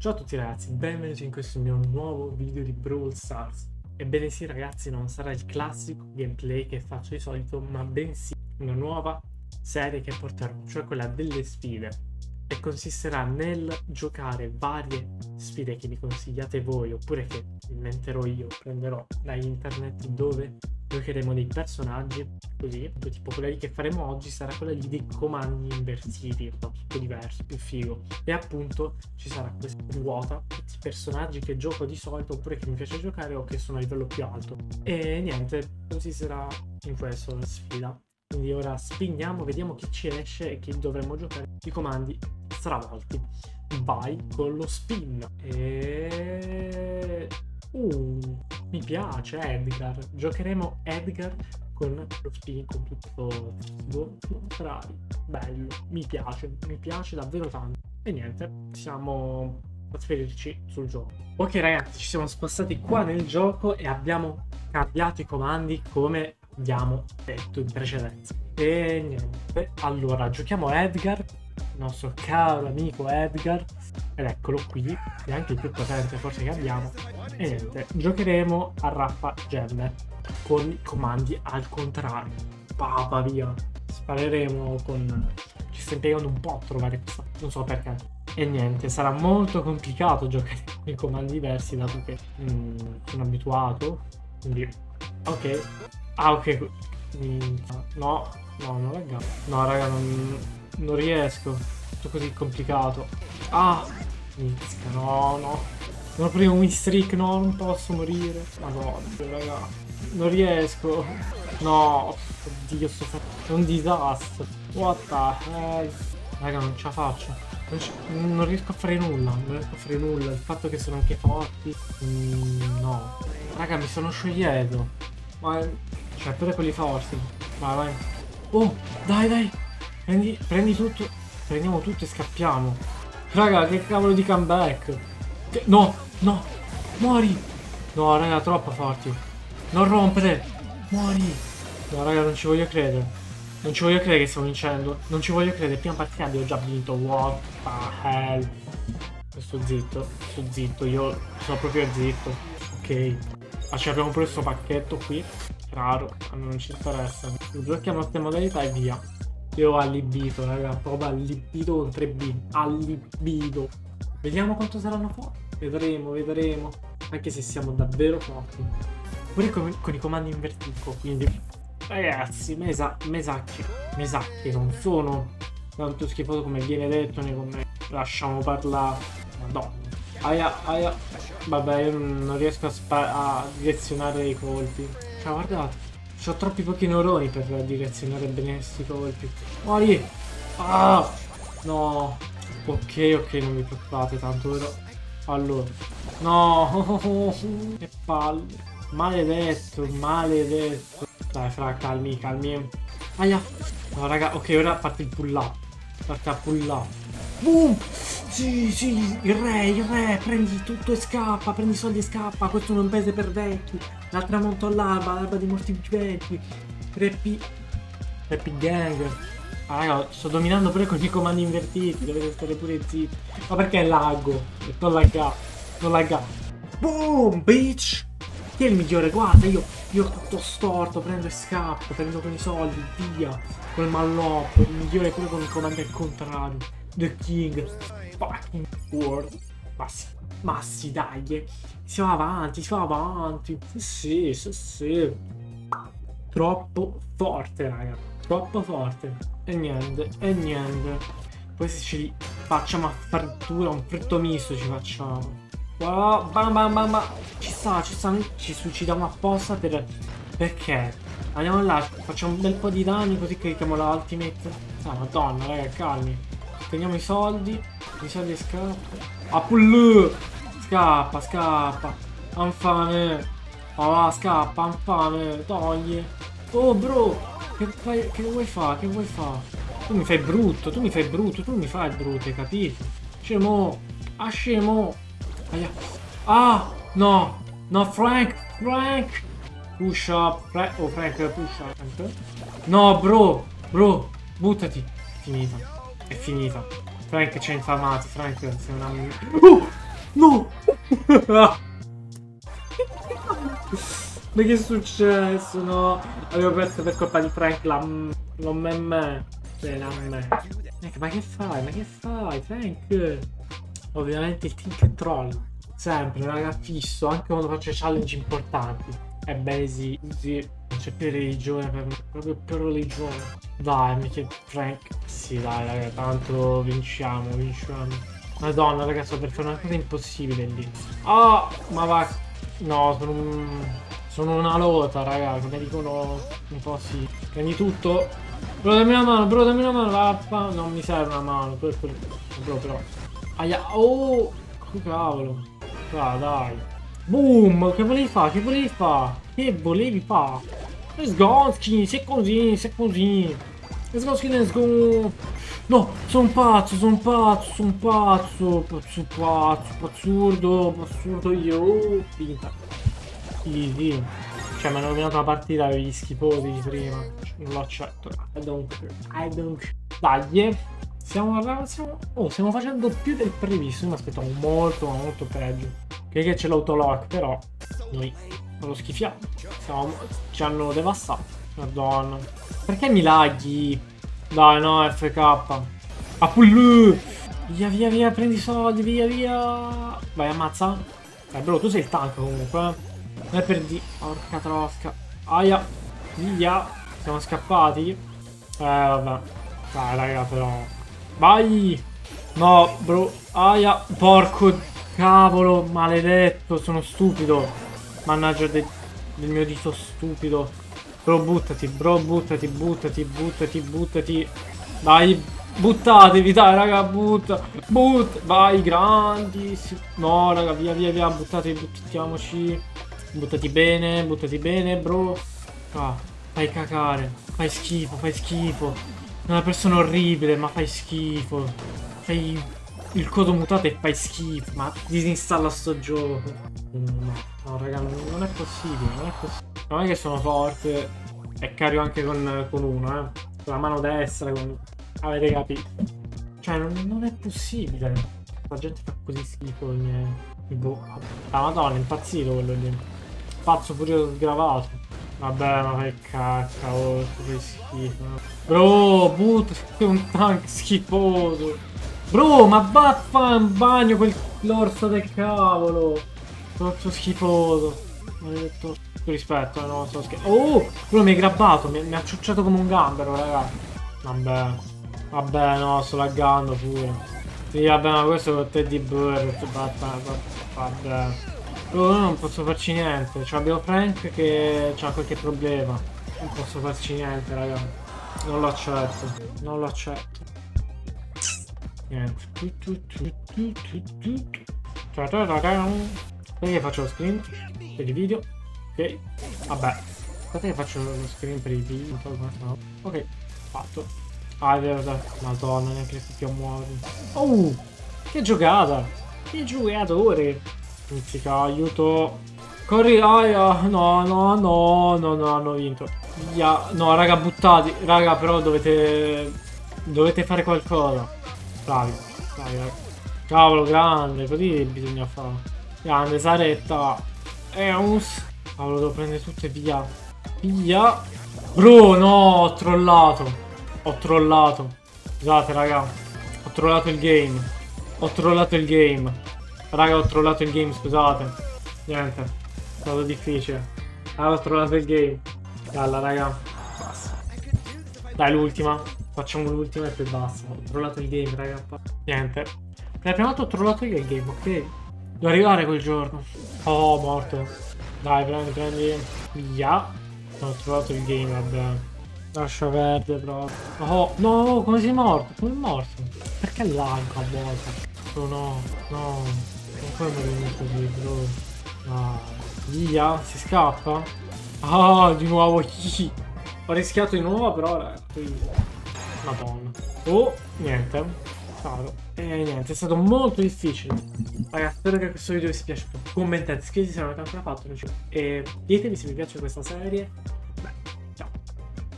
Ciao a tutti ragazzi, benvenuti in questo mio nuovo video di Brawl Stars. Ebbene sì ragazzi, non sarà il classico gameplay che faccio di solito, ma bensì una nuova serie che porterò, cioè quella delle sfide. E consisterà nel giocare varie sfide che mi consigliate voi, oppure che inventerò io, prenderò da internet dove giocheremo dei personaggi così, tipo quella lì che faremo oggi sarà quella lì dei comandi invertiti, tutto diverso, più figo. E appunto ci sarà questa ruota, questi personaggi che gioco di solito oppure che mi piace giocare o che sono a livello più alto. E niente, consisterà in questo la sfida. Quindi ora spingiamo, vediamo chi ci esce e chi dovremmo giocare i comandi stravolti. Vai con lo spin. E... Uh, mi piace Edgar. Giocheremo Edgar con lo con tutto contrario. Bello, mi piace, mi piace davvero tanto. E niente, siamo trasferirci sul gioco. Ok ragazzi, ci siamo spostati qua nel gioco e abbiamo cambiato i comandi come abbiamo detto in precedenza. E niente, allora giochiamo Edgar il nostro caro amico Edgar ed eccolo qui è anche il più potente forse che abbiamo e niente giocheremo a Raffa Gemme con i comandi al contrario papa via spareremo con ci sta impiegando un po' a trovare questa non so perché e niente sarà molto complicato giocare con i comandi diversi dato che mm, sono abituato quindi ok ah ok mm, no no non raga no raga non non riesco. Tutto così complicato. Ah! Inizia, no, no. Non ho preso un win streak, no, non posso morire. Madonna, raga. Non riesco. No, oddio, sto facendo un disastro. What the hell? Raga, non ce la faccio. Non, non, riesco a fare nulla. Non riesco a fare nulla. Il fatto che sono anche forti. Mm, no. Raga, mi sono sciogliendo. Ma... Cioè, pure quelli forti. Vai, vai. Oh, dai, dai. Prendi, prendi tutto. Prendiamo tutto e scappiamo. Raga, che cavolo di comeback. Che, no, no. Muori. No, raga, troppo forti. Non rompere. Muori. No, raga, non ci voglio credere. Non ci voglio credere che stiamo vincendo. Non ci voglio credere. Prima partita abbiamo già vinto. What the hell. Sto zitto. Sto zitto. Io sono proprio zitto. Ok. Ah, ci abbiamo pure questo pacchetto qui. Raro. A noi non ci interessa. Giochiamo a queste modalità e via. Io ho allibito, raga, proprio allibito con 3B. Allibito. Vediamo quanto saranno forti. Vedremo, vedremo. Anche se siamo davvero forti. Pure con, con i comandi invertiti, quindi... Ragazzi, mesa, mesacchi. Mesacchi non sono tanto schifoso come viene detto nei commenti. Lasciamo parlare. Madonna. Aia, aia. Vabbè, io non riesco a, a direzionare i colpi. Cioè, guardate. Ho troppi pochi neuroni per direzionare bene questi colpi. Muori! Ah! No! Ok, ok, non vi preoccupate tanto, vero? Allora. No! che palle. Maledetto, maledetto. Dai, fra, calmi, calmi. Aia! No, raga, ok, ora parte il pull up. Parte a pull up. Boom! Sì, sì, il re, il re, prendi tutto e scappa, prendi i soldi e scappa, questo non pese per vecchi. L'altra monto all'alba, l'alba di morti viventi. Reppi... Reppi gang. Ah, raga, sto dominando pure con i comandi invertiti, dovete stare pure zitti. Ma perché laggo? Non lagga, non lagga. Boom, bitch! Chi è il migliore? Guarda, io, io tutto storto, prendo e scappo, prendo con i soldi, via. Col malloppo, il migliore pure con i comandi al contrario. The King fucking world. Ma sì, ma sì, dai. Siamo avanti, siamo avanti. Sì, sì, sì. Troppo forte, raga. Troppo forte. E niente, e niente. Poi se ci facciamo a frittura, un fritto misto ci facciamo. Wow, bam bam bam bam. Ci sta, ci sta. Ci suicidiamo apposta per... Perché? Andiamo là, facciamo un bel po' di danni così carichiamo la ultimate. Ah, madonna, raga, calmi. Teniamo i soldi. I soldi scappa. Pull! Scappa, scappa. Anfame. Ah, va, scappa, anfame. Togli. Oh, bro. Che, fai, che vuoi fare? Che vuoi fare? Tu mi fai brutto, tu mi fai brutto, tu mi fai brutto, hai capito? Scemo. Ah, scemo. Aia. Ah, no. No, Frank. Frank. Push up. Fra oh, Frank, push up. No, bro. Bro. Buttati. È finita. È finita. Frank ci ha infamato. Frank sei una... Uh! No! Ma che è successo? No, avevo perso per colpa di Frank la... Non me me. Cioè, la me. Ma che fai? Ma che fai, Frank? Ovviamente il team che troll. Sempre, raga, fisso, anche quando faccio challenge importanti. Ebbene sì, sì. C'è per me, proprio religione. Dai, mica Frank. Sì, dai, raga, tanto vinciamo, vinciamo. Madonna, ragazzi, per fare una cosa impossibile lì. Oh, ma va... No, sono un... Sono una lota, raga, come dicono un po' sì. Prendi tutto. Bro, dammi una mano, bro, dammi una mano. Vaffa. Non mi serve una mano, per quel... Bro, però. Aia, oh! Che cavolo. Ah, dai. Boom! Che volevi fare? Che volevi fare? Che volevi fare? Sgonsky, sei così, sei così. Sgonsky, let's go. No, sono pazzo, sono pazzo, sono pazzo. Pazzo, pazzo, pazzurdo, pazzurdo io. Oh, finta. Easy. Cioè, mi hanno rovinato la partita avevi schifosi di prima. Non lo accetto. I don't care. I don't care. Dai. Stiamo, stiamo, oh, stiamo facendo più del previsto. Io mi aspettavo molto, molto peggio. Che, che c'è l'autolock, però noi non lo schifiamo. Siamo, ci hanno devastato. Madonna. Perché mi laghi? Dai, no, FK. Apullu! Via, via, via, prendi i soldi, via, via. Vai, ammazza. Eh, bro, tu sei il tank comunque. Non è per di... Porca trosca. Aia. Via. Siamo scappati. Eh, vabbè. Dai, raga, però... Vai! No, bro. Aia. Porco cavolo. Maledetto. Sono stupido. Mannaggia del, del mio dito stupido. Bro, buttati. Bro, buttati. Buttati. Buttati. Buttati. Dai. Buttatevi, dai, raga. Butta. Butta. Vai, grandi. No, raga. Via, via, via. Buttatevi. Buttiamoci. Buttati bene. Buttati bene, bro. Ah, fai cacare. Fai schifo. Fai schifo. Una persona orribile, ma fai schifo. Fai il codo mutato e fai schifo. Ma disinstalla sto gioco. No, no raga, non è possibile. Non è possibile. Non è che sono forte. E cario anche con, con uno, eh. Con la mano destra. Con... Avete capito? Cioè, non, non è possibile. La gente fa così schifo. Ogni... Boh. Ah, madonna, è impazzito quello lì. Pazzo furioso sgravato. Vabbè, ma che cacca, oh, che schifo. Bro, but, sei un tank schifoso. Bro, ma vaffa in bagno quel l'orso del cavolo. L'orso schifoso. Maledetto. Rispetto, no, sto scherzando. Oh, quello mi ha grabbato, mi, mi, ha ciucciato come un gambero, raga. Vabbè. Vabbè, no, sto laggando pure. Sì, vabbè, ma questo con te di Bird. Vabbè. Oh, non posso farci niente. Cioè, abbiamo Frank che ha qualche problema. Non posso farci niente, raga. Non lo accetto. Non lo accetto. Niente. Perché faccio lo screen per i video? Ok. Vabbè. Aspetta che faccio lo screen per i video. Ok. Fatto. Ah, è vero, Madonna, neanche riesco a muovermi. Oh! Che giocata! Che giocatore! Mizzica, aiuto. Corri, aia. No, no, no, no, no, hanno vinto. Via. No, raga, buttati. Raga, però dovete... Dovete fare qualcosa. Bravi, raga. Cavolo, grande. Così bisogna fare. Grande, Saretta. Eus. Cavolo, devo prendere tutto e via. Via. Bro, no, ho trollato. Ho trollato. Scusate, raga. Ho trollato il game. Ho trollato il game. Raga, ho trollato il game, scusate. Niente. È stato difficile. Ah, ho trollato il game. Dalla, raga. Basta. Dai, l'ultima. Facciamo l'ultima e poi basta. Ho trollato il game, raga. Niente. La prima ho trollato io il game, ok? Devo arrivare quel giorno. Oh, morto. Dai, prendi, prendi. Via. Ho trovato il game, vabbè. Lascia verde proprio. Oh, no, come sei morto? Come è morto? Perché l'anco a volte? Oh no, no. Non puoi morire così, bro. Ah, via, si scappa. Ah, di nuovo. Ho rischiato di nuovo, però. Eh, Madonna. Oh, niente. Caro. E niente, è stato molto difficile. Ragazzi, spero che questo video vi sia piaciuto. Commentate, iscrivetevi se non l'avete ancora fatto. E ditemi se vi piace questa serie